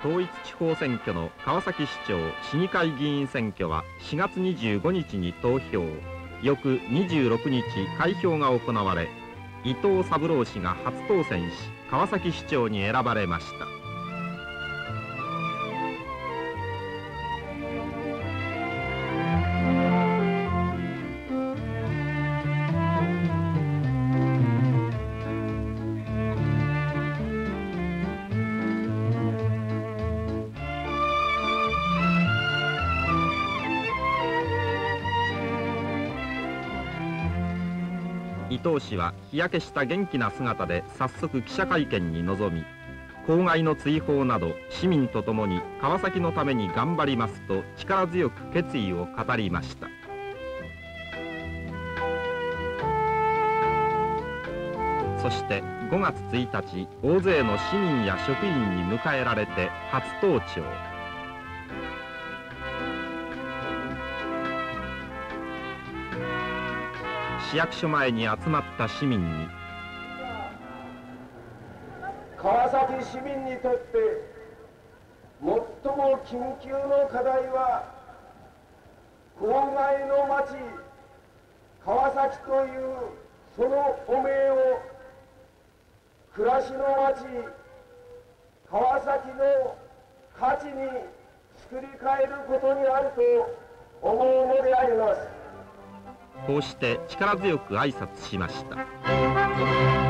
統一地方選挙の川崎市長市議会議員選挙は4月25日に投票。翌26日開票が行われ伊藤三郎氏が初当選し川崎市長に選ばれました。伊藤氏は日焼けした元気な姿で早速記者会見に臨み公害の追放など市民と共に川崎のために頑張りますと力強く決意を語りました。そして5月1日大勢の市民や職員に迎えられて初登庁。市役所前に集まった市民に。川崎市民にとって最も緊急の課題は郊外の町川崎というその汚名を暮らしの町川崎の価値に作り変えることにあると思うのであります。こうして力強く挨拶しました。